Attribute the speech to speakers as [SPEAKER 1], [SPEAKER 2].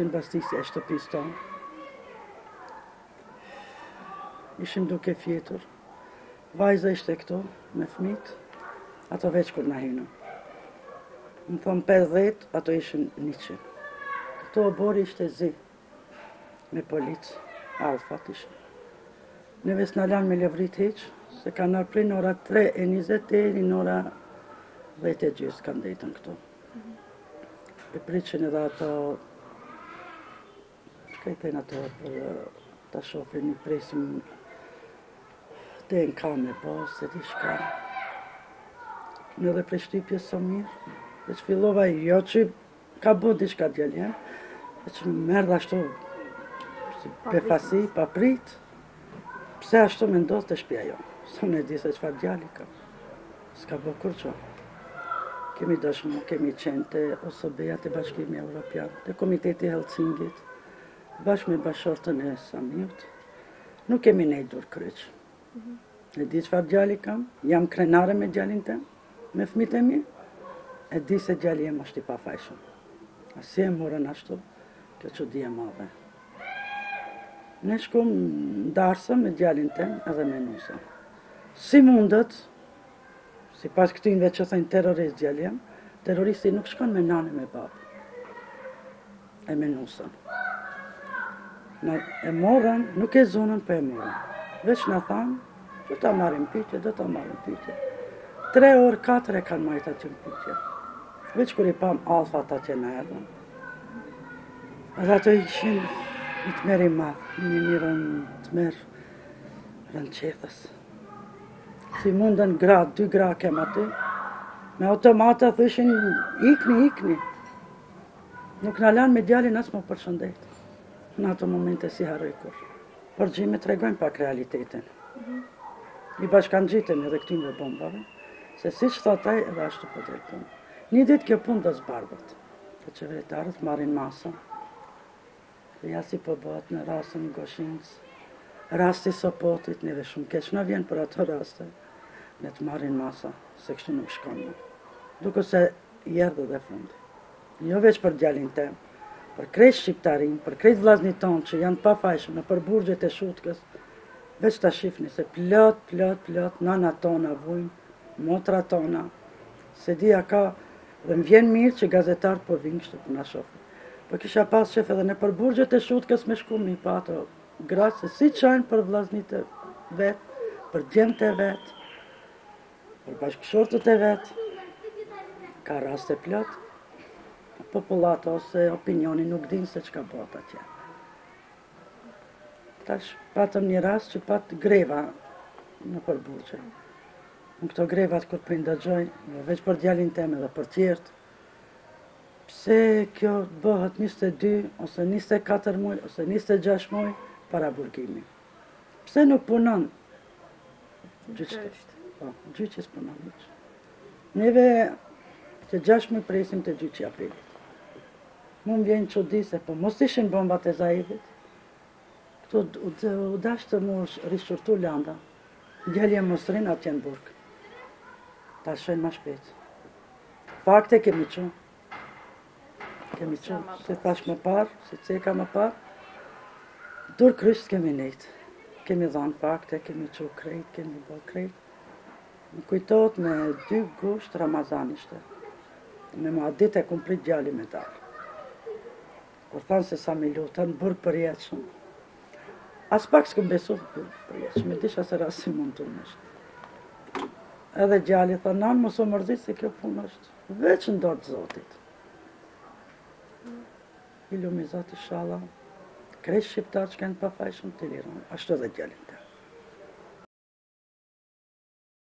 [SPEAKER 1] Në bastisje e shtëpisë tonë, ishim duke fjetur. Vajza ishte këtu, me fmijt, ato veç kur na hynë. Më thonë 50, ato ishin 100. Këtu oborri ishte zi, me policë, Alfat ishin. Neve s'na lanë me lëvrit hiç, se kanë ardh prej në ora 3 e 20 e në ora 10 e gjysë kanë ndejtun këtu. e preqen edhe ato ka i thejnë ato për të shofin i presim te në kamë po s'e di çka në dhe prej shtipje së mirë dhe që fillova i jo që ka bo diçka djali dhe që me marrë dhe ashtu si befasi papritë Pse ashtu me ndodhë te shpia jo? Se e di se çfarë djali kam. S'ka bërë kurgjë. Kemi dëshmu, kemi qenë te OSBE-ja, te Bashkimi Europian, te Komiteti i Helsinkit, bashkë me bashkëshorten e Samiut. Nuk kemi nejt durkryq. Mhm. E di çfarë djali kam, jam krenare me djalin tem. me fëmijët e mi, e di se djali im është i pafajshëm. A si e morën ashtu? Kjo çudi e madhe. Ne shkum n'darsëm me djalin tim edhe me nusen. Si mundet, sipas këtynve që thonë terrorist djali em, terroristi nuk shkon me nane me babë. E me nusen. Na e morën, nuk kallzonin pse e morën. Veç na thanë, do ta marrim pytje, do ta marrim pytje. Tre orë, katër e kanë majtë aty në pytje. Veç kur i pamë Alfat atje na erdhën. Edhe ato i kishin i tmerri ma, i një mirën tmerr rrënqethës. Si munden gra, dy gra kem aty, me automata thoshin ikni, ikni. Nuk na lanë me djalin as mu përshëndet në ato momente s'i harroj kurrë. Përgjimet tregojnë pak realitetin. I bashkangjiten edhe këtynve bombave, se siç thotë ai edhe ashtu po dhe punë. Një ditë kjo punë do zbardhet, po qeveritarët marrin masa, Dhe ja si po bëhet në rastin në Goshincë, rasti i Sopotit, neve shumë keq na vjen për ato raste, le të marrin masa, se kështu nuk shkon më. Duket se i erdhi dhe fundi. Jo veç për djalin tem, për krejt shqiptarin, për krejt vllaznit tonë që janë pafajshëm nëpër burgjet e Shutkës, veç ta shifni se plot, plot, plot, nana tona vujnë, motra tona, s'e di a ka, dhe më vjen mirë që gazetarët po vinë kështu për na shofë. Po kisha pas qef edhe nëpër burgjet e shutkës me shku mi pa ato gra se si qajnë për vllaznit e vet, për djemtë e vet, për bashkëshortët e vet. Ka raste plot. Popullata ose opinioni nuk din se çka bëhet atje. Tash patëm një rast që pat greva nëpër burgje. Në këto grevat kur po i ndëgjoj, jo veç për djalin tem, edhe për tjertë, Pse kjo të bëhet njëzet e dy ose njëzet e katër muaj ose njëzet e gjashtë muaj paraburgimi? Pse nuk punon gjyqi? Po, gjyqi s'punon hiç. Neve që gjashtë muaj presim të gjyqi i apelit. Mu më vjen çudi se po mos ishin bombat e Zahirit. Këtu u dash të m'u rishqyrtu landa. Djali le mos rrin atje në burg. Ta lshojnë ma shpejt. Fakte kemi çu. Kemi çu, si thash ma parë, siç e kam ma parë. Durkryq kemi nejtë. Kemi dhanë fakte, kemi çu krejt, kemi bë krejt. Më kujtohet me dy gusht Ramazan ishte. Me mditje e kam prit djalin me dalë. Kur thanë se sa mi luta, n'burg përjetshëm. Aspak s'kam besu, e disha se rasti si mund të është. Edhe djali tha, nanë mos u mërzit se kjo punë është veç në dorë të zotit. I lumi zotit ishalla, krejt shqiptar që janë pafajshëm t'i liron, ashtu edhe djalin të.